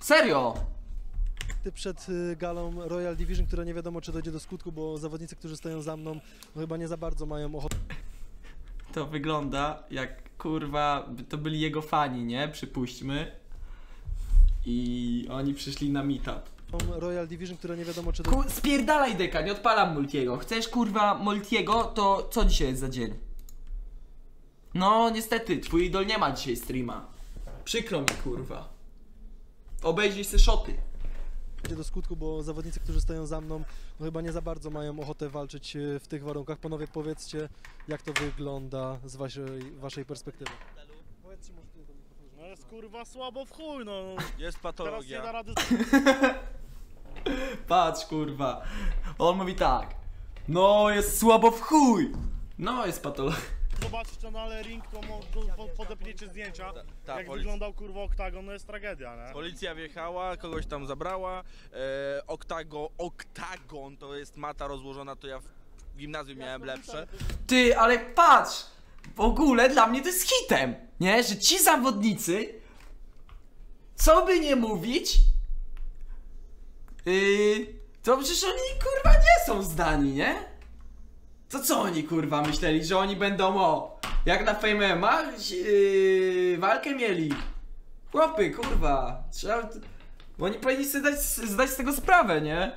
Serio! Ty przed y, galą Royal Division, która nie wiadomo czy dojdzie do skutku, bo zawodnicy, którzy stoją za mną, no chyba nie za bardzo mają ochotę To wygląda jak kurwa, to byli jego fani, nie? Przypuśćmy. I oni przyszli na meetup. Royal Division, która nie wiadomo czy dojdzie Ku, spierdalaj deka, nie odpalam Multiego. Chcesz kurwa Multiego, to co dzisiaj jest za dzień? No niestety, twój idol nie ma dzisiaj streama. Przykro mi kurwa. Obejrzyj se szoty. do skutku, bo zawodnicy, którzy stoją za mną, no chyba nie za bardzo mają ochotę walczyć y, w tych warunkach. Panowie, powiedzcie, jak to wygląda z waszej, waszej perspektywy. Powiedzcie może tutaj do mikrofonu. No jest kurwa słabo w chuj, no. Jest Teraz nie patologia. da rady Patrz kurwa. On mówi tak. No jest słabo w chuj. No jest patologia. Zobaczyć na ale ring, to mo- to po- podepniecie zdjęcia. ta, jak polic- wyglądał kurwa oktagon, no jest tragedia, nie? Policja wjechała, kogoś tam zabrała. E, oktago, oktagon to jest mata rozłożona, to ja w gimnazjum miałem lepsze. Ty, ale patrz! W ogóle dla mnie to jest hitem, nie? Że ci zawodnicy, co by nie mówić, yy, to przecież oni kurwa nie są zdani, nie? To co oni kurwa myśleli, że oni będą o, jak na Fame MMA, yy, walkę mieli. Chłopy, kurwa, trzeba, oni powinni sobie zdać, zdać z tego sprawę, nie?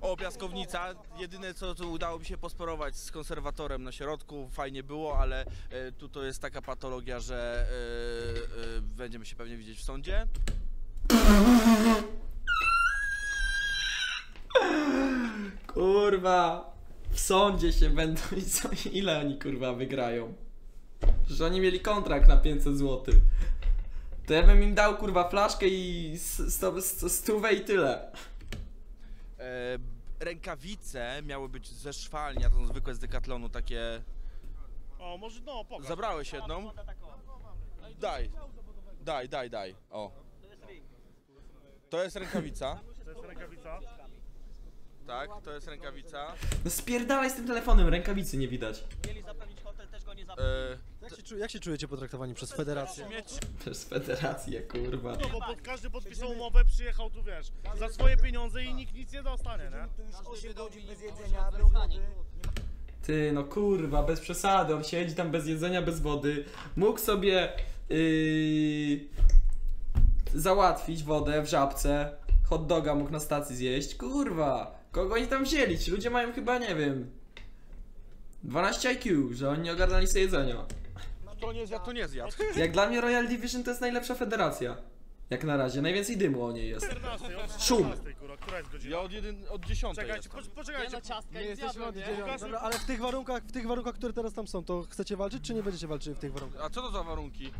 O, piaskownica. Jedyne co tu udało mi się posporować z konserwatorem na środku, fajnie było, ale e, tu to jest taka patologia, że e, e, będziemy się pewnie widzieć w sądzie. Kurwa, w sądzie się będą i co, ile oni kurwa wygrają? Że oni mieli kontrakt na 500 zł. To ja bym im dał kurwa flaszkę i sto- sto- stówę i tyle. E, rękawice miały być ze szwalni, a to są zwykłe z dekatlonu, takie... O, może no, pokaż. Zabrałeś jedną? Daj. Daj, daj, daj. O. To jest rękawica. To jest rękawica. Tak, to jest rękawica. No spierdalaj z tym telefonem, rękawicy nie widać. E, Jak się, czu- jak się czujecie potraktowani przez federację? Przez federację, kurwa. no bo pod, każdy podpisał umowę, przyjechał tu, wiesz, za swoje pieniądze i nikt nic nie dostanie, nie? Już 8 godzin bez jedzenia, bez wody. Ty, no kurwa, bez przesady, on siedzi tam bez jedzenia, bez wody. Mógł sobie yy, załatwić wodę w żabce. Hot doga mógł na stacji zjeść. Kurwa, kogo oni tam wzięli? Ci ludzie mają chyba, nie wiem, 12 IQ, że oni nie ogarnęli sobie jedzenia. to nie zjadł, to nie zjadł. Jak dla mnie Royal Division to jest najlepsza federacja. Jak na razie, najwięcej dymu o niej jest. 14, od Szum. 14, kurwa, która jest godzina? Ja od, jeden, od 10 Czekajcie, po, poczekajcie. Nie jesteśmy od Pokaż- Dobra, ale w tych warunkach, w tych warunkach, które teraz tam są, to chcecie walczyć, czy nie będziecie walczyć w tych warunkach? A co to za warunki?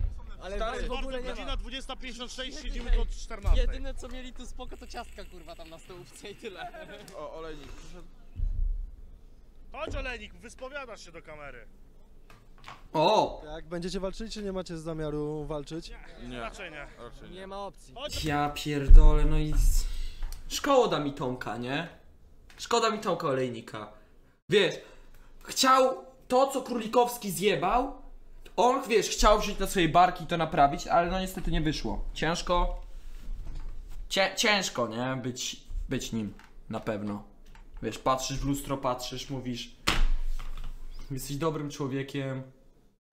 Ale Stary, w ogóle nie Godzina ma. 20.56, siedzimy tu od 14. Jedyne co mieli tu spoko to ciastka kurwa tam na stołówce i tyle. O, olejnik. proszę. Chodź Olenik, wyspowiadasz się do kamery. O! Jak będziecie walczyć, czy nie macie zamiaru walczyć? Nie, Raczej nie. raczej nie. Nie ma opcji. Chodź, Ja pierdolę, no i... Szkoda mi Tomka, nie? Szkoda mi Tomka Olejnika. Wiesz, chciał to, co Królikowski zjebał, on, wiesz, chciał wziąć na swoje barki i to naprawić, ale no niestety nie wyszło. Ciężko. Cię, ciężko, nie? Być, być nim. Na pewno. Wiesz, patrzysz w lustro, patrzysz, mówisz... Jesteś dobrym człowiekiem.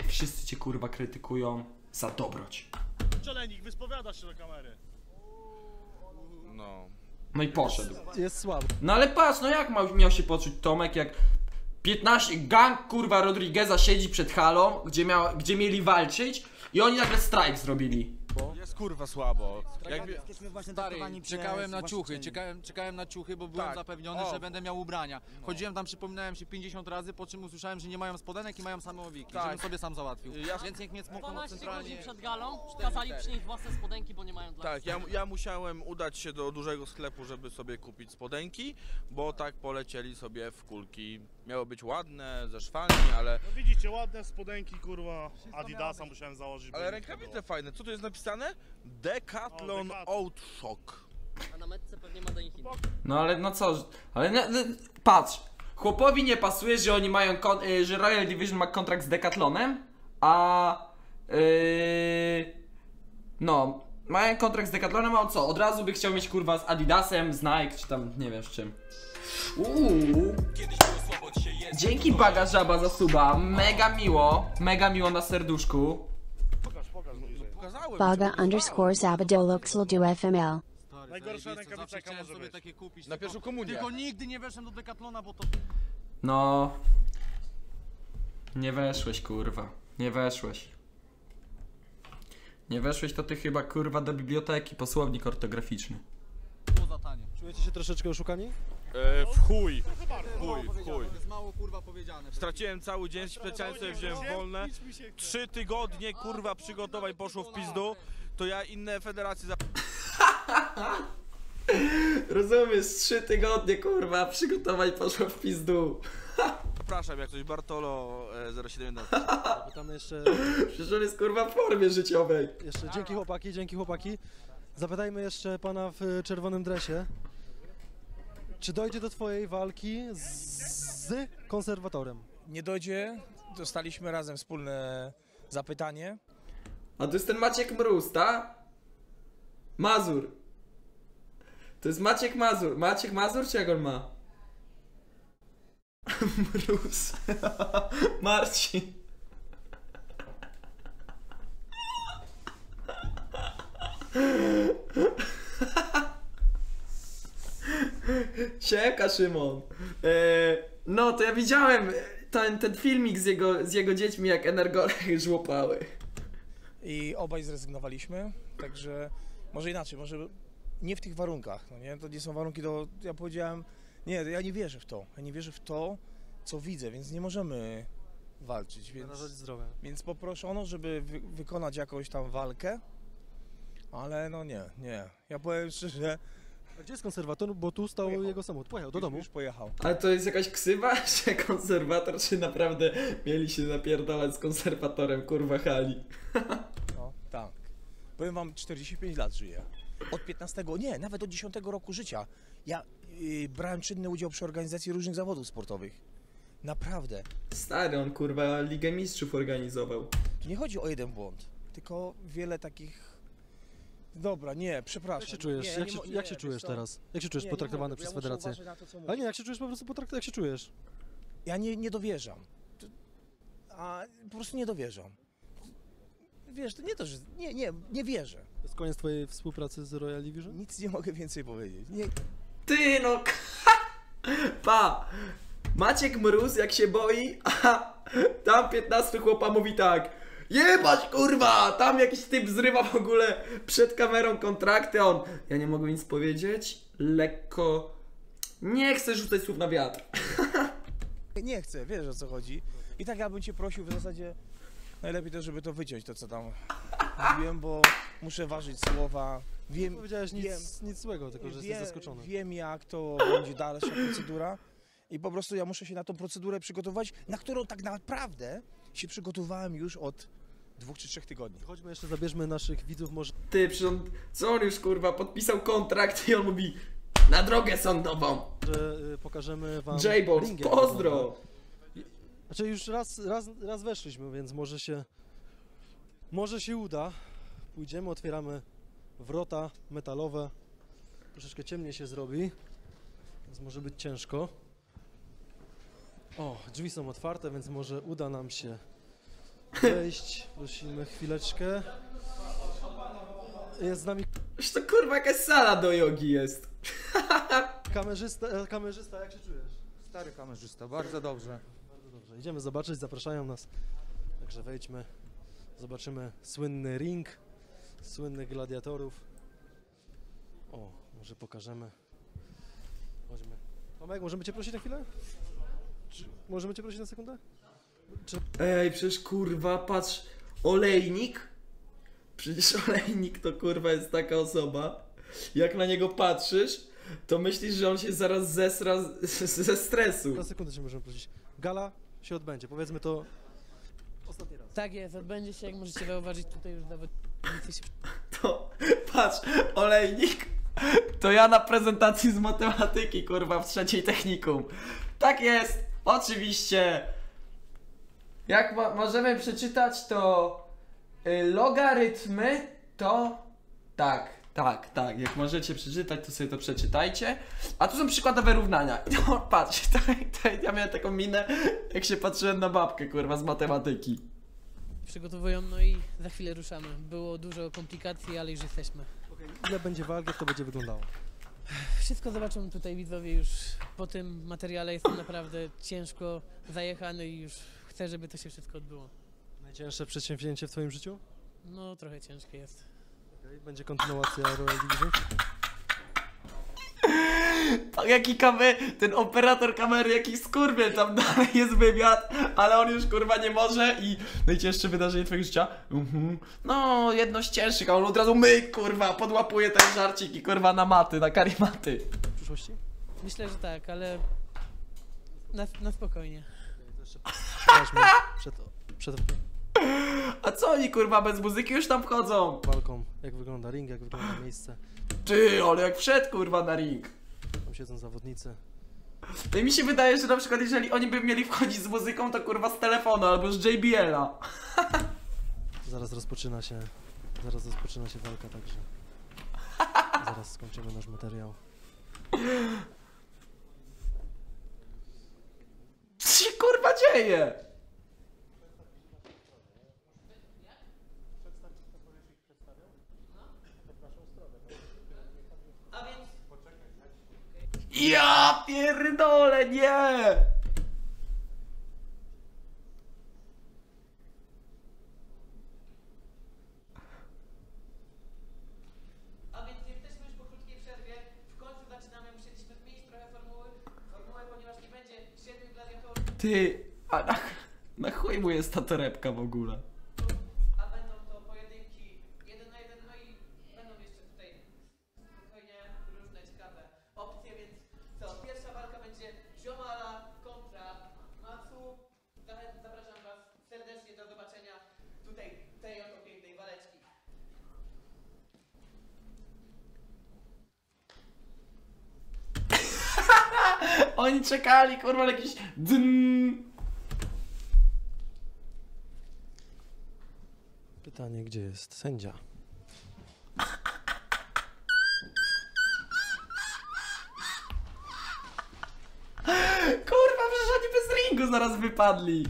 Wszyscy cię kurwa krytykują za dobroć. Olenik, wyspowiadasz się do kamery. No. No i poszedł. Jest słabo. No ale patrz, no jak miał, miał się poczuć Tomek, jak 15, gang kurwa Rodrigueza siedzi przed halą, gdzie, miał, gdzie mieli walczyć i oni nagle strajk zrobili. Jest kurwa słabo. Jakby... Stary, czekałem na ciuchy, czekałem, czekałem na ciuchy, bo byłem Tak. zapewniony, O. że będę miał ubrania. Chodziłem tam, przypominałem się 50 razy, po czym usłyszałem, że nie mają spodenek i mają same owiki, Tak. żebym sobie sam załatwił. Ja- Więc niech mnie smokną 12 centralnie. godzin przed galą kazali przynieść własne spodenki, bo nie mają dla Tak, ja, ja musiałem udać się do dużego sklepu, żeby sobie kupić spodenki, bo tak polecieli sobie w kulki. Miały być ładne, ze szwalni, ale, No widzicie, ładne spodenki, kurwa, Adidasa musiałem założyć. ale rękawice było. fajne. Co tu jest napisane? Decathlon O, Decathlon. Outshock. A na metce pewnie ma do nich inny. No ale no co, ale no, no, patrz, chłopowi nie pasuje, że oni mają, kon, y, że Royal Division ma kontrakt z Decathlonem, a yy, no, mają kontrakt z Decathlonem, a on co? Od razu by chciał mieć kurwa z Adidasem, z Nike, czy tam nie wiem z czym. Uuu. Dzięki Baga Żaba za suba, mega miło, mega miło na serduszku. Baga co underscore Zabadoloxl do FML. Najgorsza rękawica, jaka może sobie być. takie kupić. Na pierwszą komunię. Tylko nigdy nie weszłem do Decathlona, bo to... No. Nie weszłeś, kurwa. Nie weszłeś. Nie weszłeś to ty chyba kurwa do biblioteki, posłownik ortograficzny. było za tanie. Czujecie się troszeczkę oszukani? E, w chuj. W chuj, w chuj. To jest mało kurwa powiedziane. Straciłem cały dzień, specjalnie sobie wziąłem wolne. Trzy tygodnie kurwa przygotowań poszło w pizdu. To ja inne federacje za... Rozumiesz, trzy tygodnie kurwa, przygotowań poszło w pizdu. Zapraszam jak coś Bartolo e, 071. Zapytamy jeszcze, Przecież on jest kurwa w formie życiowej. jeszcze dzięki chłopaki, dzięki chłopaki. Zapytajmy jeszcze pana w y, czerwonym dresie. Czy dojdzie do twojej walki z konserwatorem? nie dojdzie. Dostaliśmy razem wspólne zapytanie. A to jest ten Maciek Mróz, ta? Mazur. To jest Maciek Mazur. Maciek Mazur czy jak on ma? Mróz. Marcin. Siemka Szymon. E, no to ja widziałem ten, ten filmik z jego, z jego dziećmi jak energole żłopały. I obaj zrezygnowaliśmy, także może inaczej, może nie w tych warunkach, no nie? To nie są warunki do... Ja powiedziałem, nie, ja nie wierzę w to. Ja nie wierzę w to, co widzę, więc nie możemy walczyć, Narażać więc, zdrowie. więc poproszono, żeby wy, wykonać jakąś tam walkę, ale no nie, nie. Ja powiem szczerze, A gdzie jest konserwator? Bo tu stał Pojechał. jego samochód. Pojechał do domu. już pojechał. Ale to jest jakaś ksywa, że konserwator, czy naprawdę mieli się napierdalać z konserwatorem, kurwa hali? No, tak. Powiem wam, 45 lat żyję. Od 15, nie, nawet od 10 roku życia. Ja y, brałem czynny udział przy organizacji różnych zawodów sportowych. Naprawdę. Stary, on kurwa Ligę Mistrzów organizował. Tu nie chodzi o jeden błąd, tylko wiele takich... Dobra, nie, przepraszam. Jak się czujesz? Nie, ja jak nie się, mo- jak nie, się czujesz teraz? Jak się czujesz Nie, nie potraktowany przez ja federację? Ale nie, jak się czujesz po prostu potraktowany? Jak się czujesz? Ja nie, nie dowierzam. A po prostu nie dowierzam. Wiesz, to nie to, że... Nie, nie, nie wierzę. To jest koniec twojej współpracy z Royal Division? Nic nie mogę więcej powiedzieć. Nie, Ty no, pa! Maciek Mróz jak się boi, a tam 15 chłopa mówi tak Jebać kurwa! Tam jakiś typ zrywa w ogóle przed kamerą kontrakty, a on Ja nie mogę nic powiedzieć, lekko... Nie chcę rzucać słów na wiatr. Nie chcę, wiesz o co chodzi. I tak ja bym cię prosił w zasadzie najlepiej to, żeby to wyciąć, to co tam mówiłem, bo muszę ważyć słowa. Nie Wiem, powiedziałeś nic, wiem, nic złego, tylko że wie- jesteś zaskoczony. wiem jak to będzie dalsza procedura i po prostu ja muszę się na tą procedurę przygotować, na którą tak naprawdę się przygotowałem już od dwóch czy trzech tygodni. Chodźmy jeszcze, zabierzmy naszych widzów może Ty, przecież on, co on już kurwa podpisał kontrakt i on mówi Na drogę sądową! y, pokażemy wam jak pozdro! wygląda. Znaczy już raz, raz, raz weszliśmy, więc może się może się uda. Pójdziemy, otwieramy wrota metalowe. Troszeczkę ciemniej się zrobi, więc może być ciężko. O, drzwi są otwarte, więc może uda nam się wejść. Prosimy chwileczkę. Jest z nami Już to kurwa jakaś sala do jogi jest. kamerzysta. e, Kamerzysta, jak się czujesz? Stary kamerzysta, bardzo dobrze. Bardzo dobrze. Idziemy zobaczyć, zapraszają nas. Także wejdźmy, zobaczymy słynny ring, słynnych gladiatorów. O, może pokażemy. Chodźmy. Tomek, możemy Cię prosić na chwilę? Czy możemy Cię prosić na sekundę? Ej, przecież kurwa, patrz, olejnik. Przecież olejnik to kurwa jest taka osoba. Jak na niego patrzysz, to myślisz, że on się zaraz zesra z, ze stresu. Na sekundę Cię możemy prosić. Gala się odbędzie, powiedzmy to ostatni raz. Tak jest, odbędzie się, jak możecie zauważyć, tutaj już nawet się To patrz, olejnik. To ja na prezentacji z matematyki, kurwa, w trzeciej technikum. Tak jest, oczywiście. Jak mo- możemy przeczytać, to y, logarytmy to Tak, tak, tak. Jak możecie przeczytać, to sobie to przeczytajcie. A tu są przykładowe równania. No patrz, tutaj, tutaj ja miałem taką minę, jak się patrzyłem na babkę, kurwa, z matematyki. przygotowują, no i za chwilę ruszamy. Było dużo komplikacji, ale już jesteśmy. Ile będzie walk, jak to będzie wyglądało? Wszystko zobaczą tutaj widzowie już po tym materiale. Jestem naprawdę ciężko zajechany i już chcę, żeby to się wszystko odbyło. Najcięższe przedsięwzięcie w twoim życiu? No trochę ciężkie jest. Okej, Będzie kontynuacja Royal Division? Tak, jaki kamer, ten operator kamery, jaki skurwiel, tam dalej jest wywiad, ale on już kurwa nie może i najcięższe wydarzenie twojego życia? Mhm. No, jedno z cięższych, a on od razu myk, kurwa, podłapuje ten żarcik i kurwa na maty, na karimaty. W przyszłości? Myślę, że tak, ale na, na spokojnie. Sprawdźmy przed, przed A co oni kurwa bez muzyki już tam wchodzą? walką, jak wygląda ring, jak wygląda miejsce. Ty, ale jak wszedł kurwa na ring. Tam siedzą zawodnicy. No i mi się wydaje, że na przykład jeżeli oni by mieli wchodzić z muzyką, to kurwa z telefonu albo z JBL-a. Zaraz rozpoczyna się, zaraz rozpoczyna się walka, także zaraz skończymy nasz materiał. Co się kurwa dzieje? Ja pierdolę, nie! A więc jesteśmy już po krótkiej przerwie. W końcu zaczynamy. Musieliśmy zmienić trochę formuły, formułę, ponieważ nie będzie siedmiu gladiatorów, Ty, a na, na chuj mu jest ta torebka w ogóle? a będą to pojedynki jeden na jeden, no i będą jeszcze tutaj spokojnie różne ciekawe opcje, więc co? Pierwsza walka będzie Ziomala kontra Matsu. Zapraszam Was serdecznie do zobaczenia tutaj tej oto pięknej waleczki. Oni czekali, kurwa, jakiś dn. Pytanie, gdzie jest sędzia? Kurwa, przecież oni bez ringu zaraz wypadli.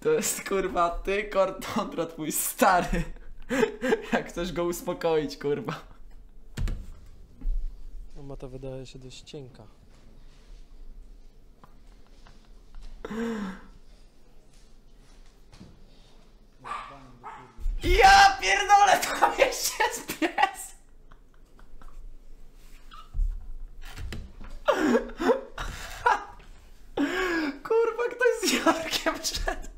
To jest kurwa ty kor- kontra twój stary. Jak chcesz go uspokoić, kurwa. No, Mata wydaje się dość cienka. Ja pierdolę, tam jeszcze jest pies! Kurwa, ktoś z Jarkiem przed.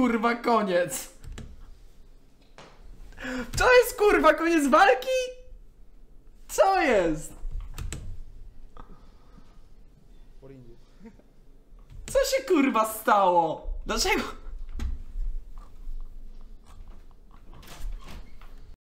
Kurwa koniec? To jest kurwa koniec walki? Co jest? Co się kurwa stało? Dlaczego?